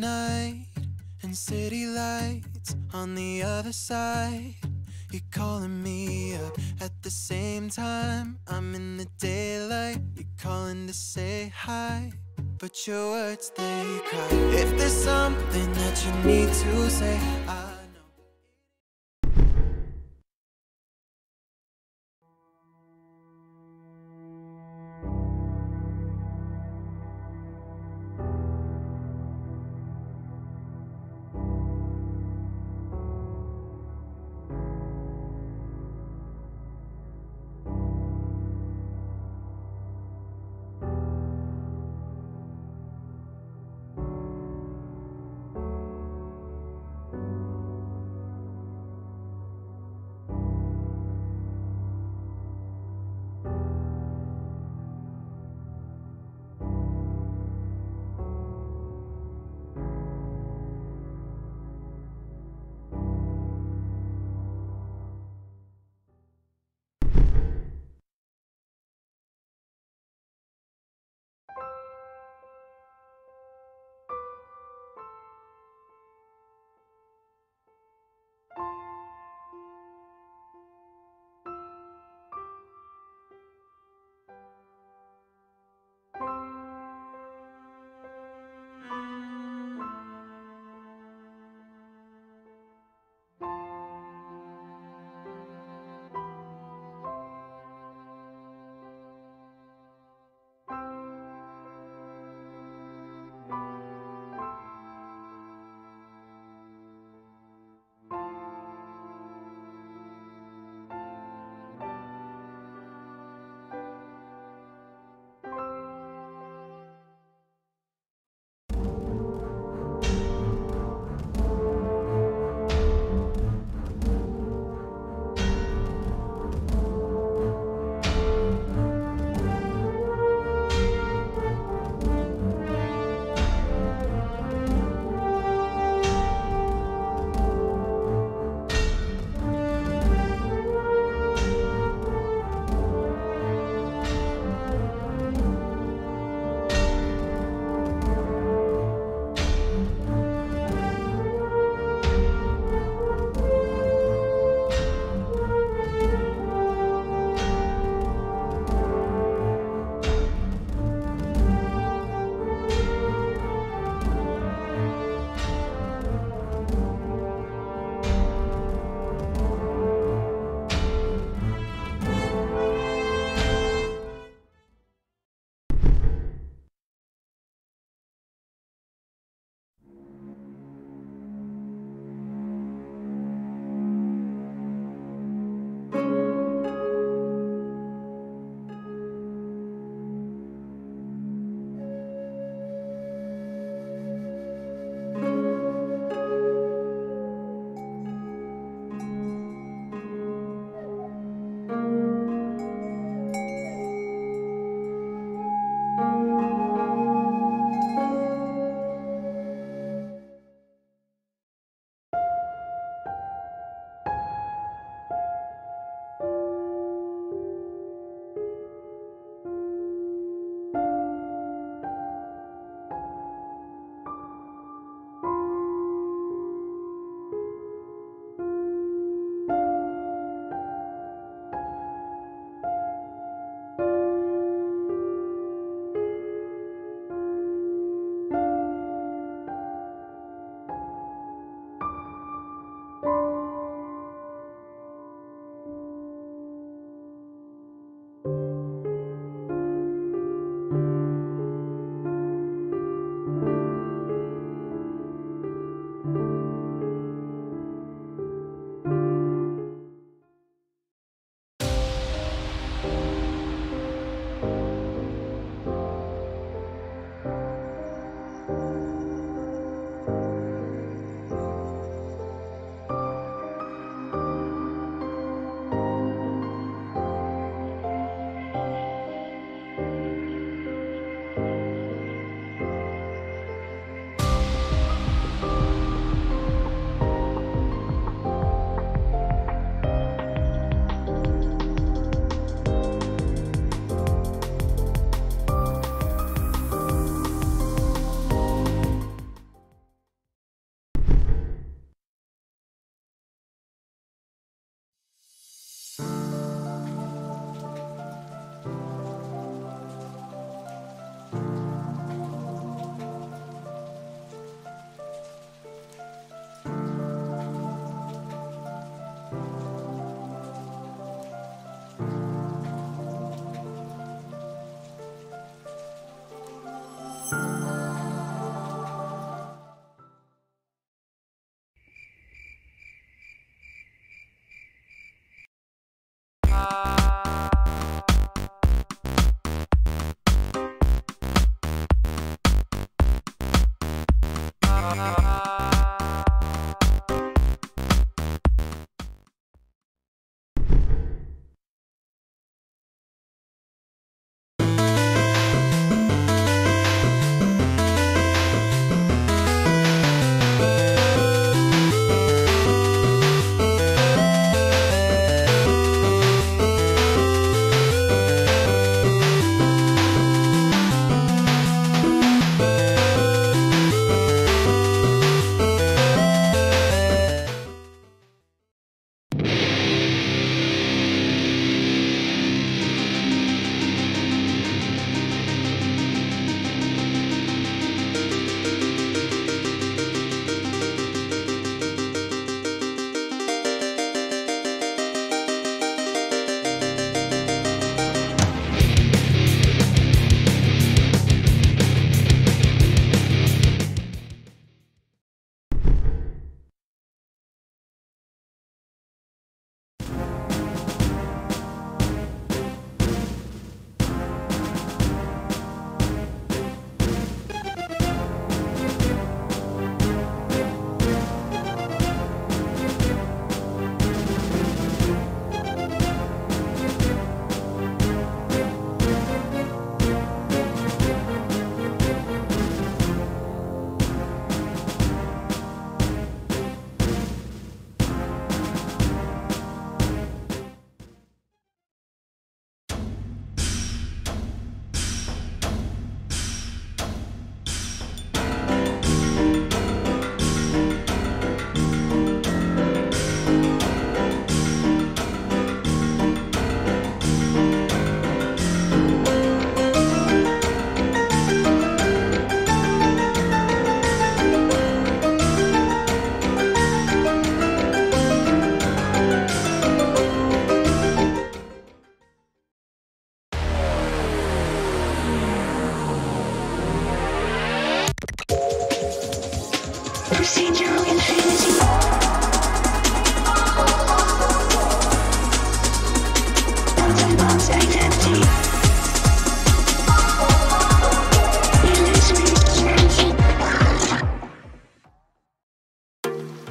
night and city lights on the other side. You're calling me up at the same time. I'm in the daylight. You're calling to say hi. But your words they cry. If there's something that you need to say, I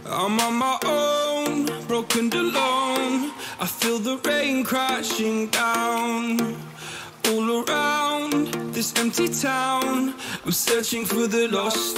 I'm on my own, broken alone. I feel the rain crashing down all around this empty town. I'm searching for the lost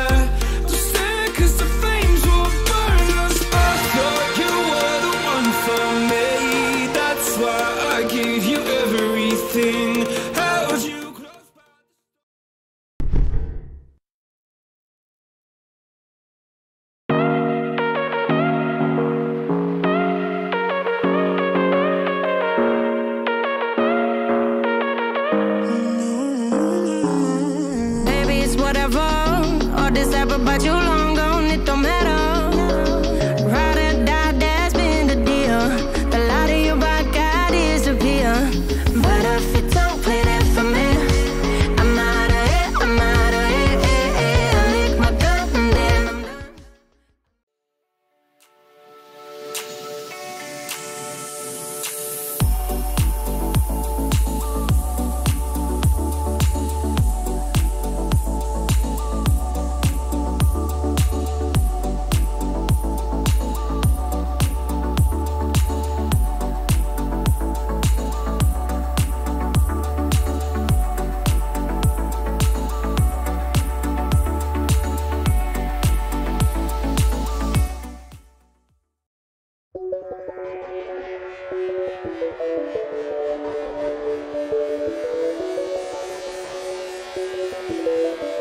Thank you.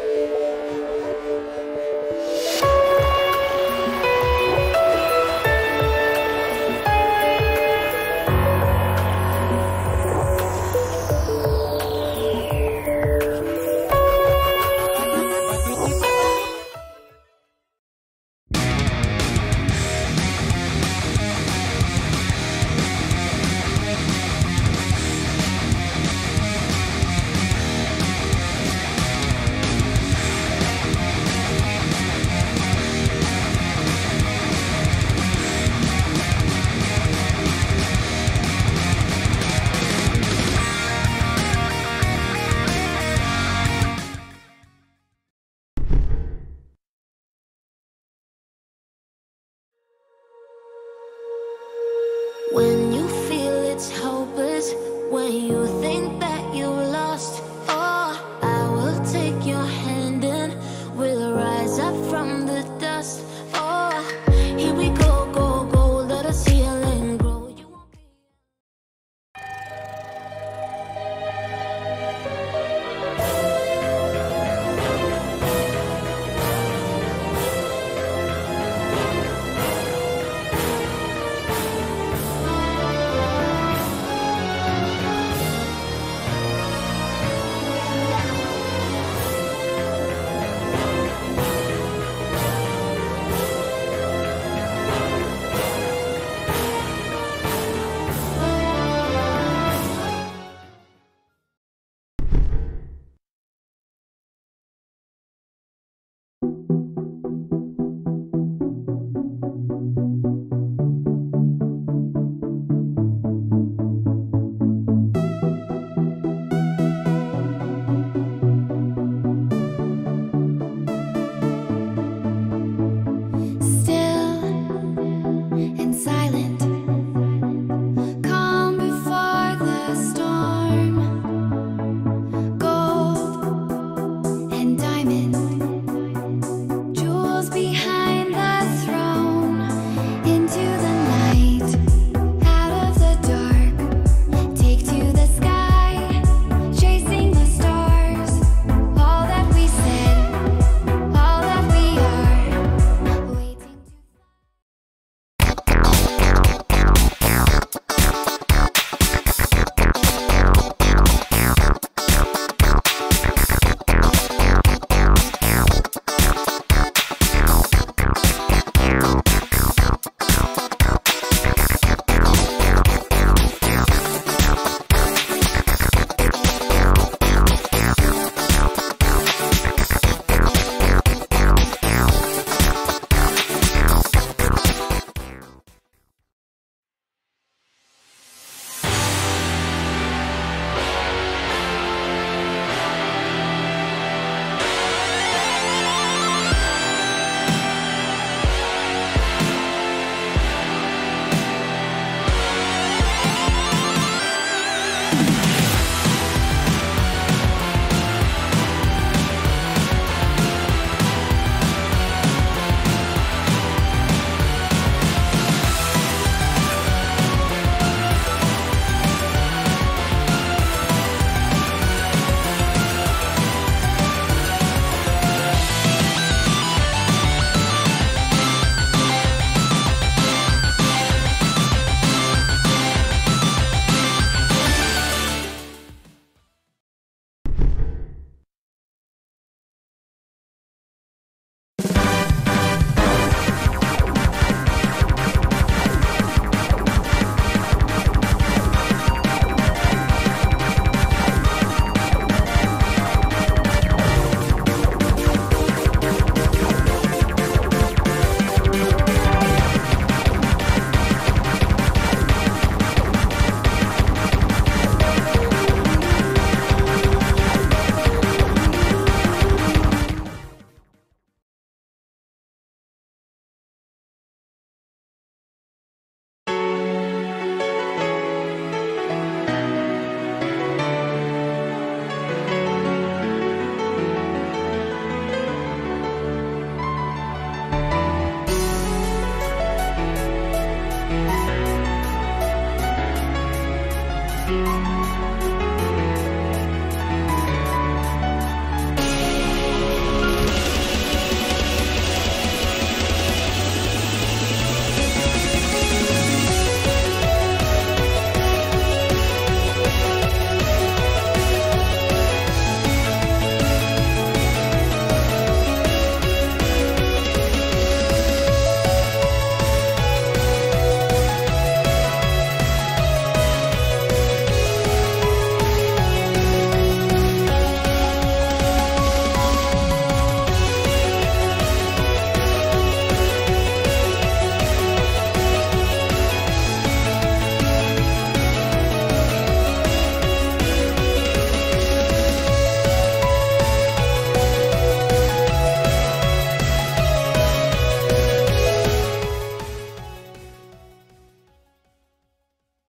When you